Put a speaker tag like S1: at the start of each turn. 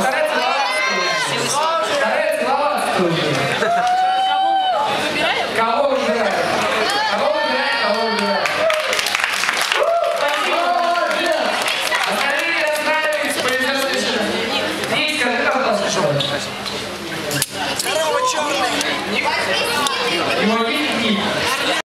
S1: Старець Лавацький! Старець Лавацький! Здорово, черный! Не могли